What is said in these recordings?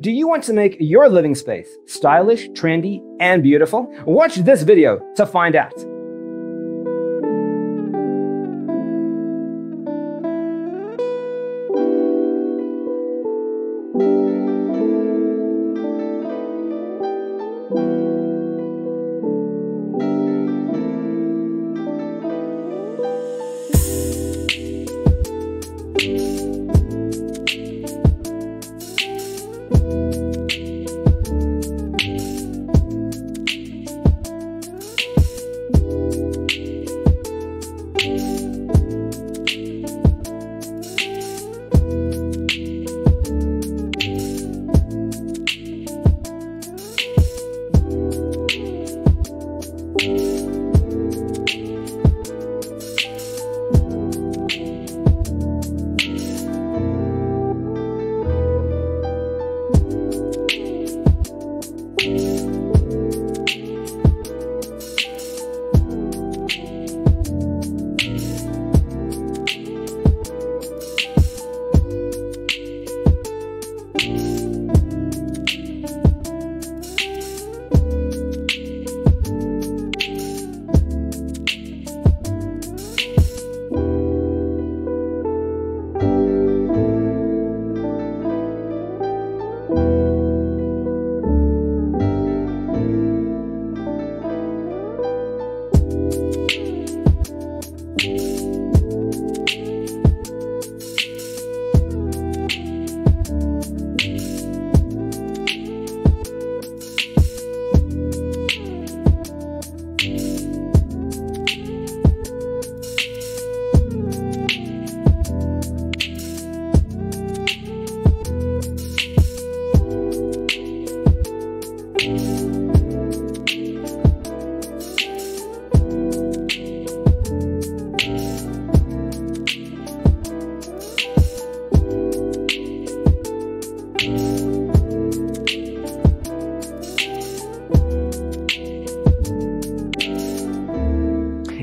Do you want to make your living space stylish, trendy, and beautiful? Watch this video to find out.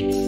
Bye.